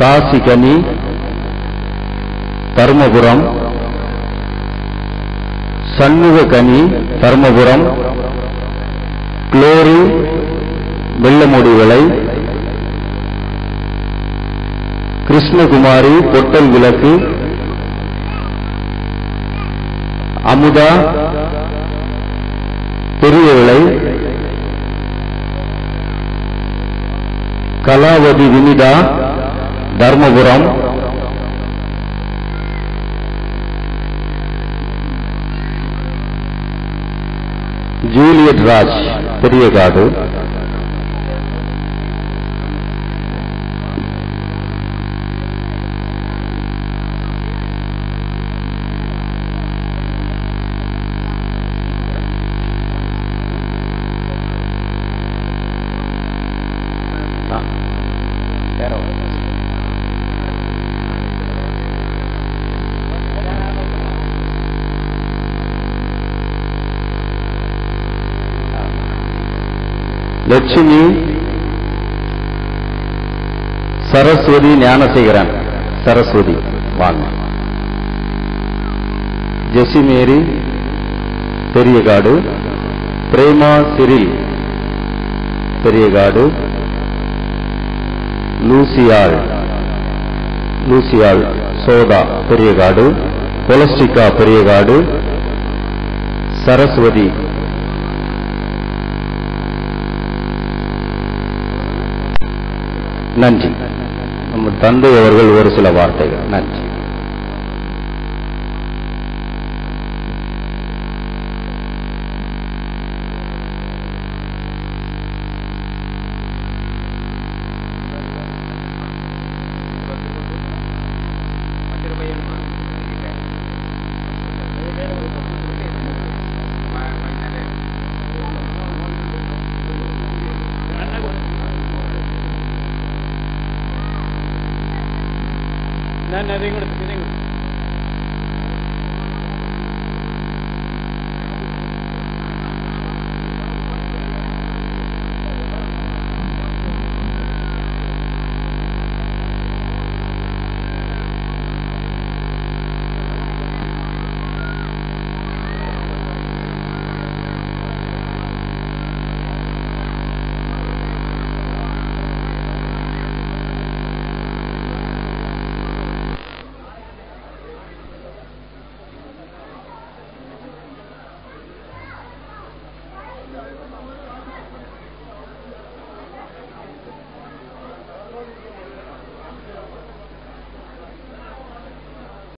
காசிகனி Dharmapuram Shanmugakani Dharmapuram Glory வெள்ளமுடி விளை கிருஷ்ணகுமாரி பொட்டல் விளக்கு அமுதா பெரிய விலை கலாவதி வினிதா தர்மபுரம் ஜூலியட் ராஜ் பெரியகாடு லட்சுமி சரஸ்வதி ஞானசேகரன் சரஸ்வதி வாங்க. ஜெசிமேரி பெரியகாடு. பிரேமா சிரில் பெரியகாடு. லூசியாள் லூசியாள் சோதா பெரியகாடு. பொலஸ்டிகா பெரியகாடு. சரஸ்வதி நன்றி. நம்ம தந்தை அவர்கள் ஒரு சில வார்த்தைகள். நன்றி. എല്ലാവരും അതെയും കൊടുത്തു ഇതേയും കൊടുത്തു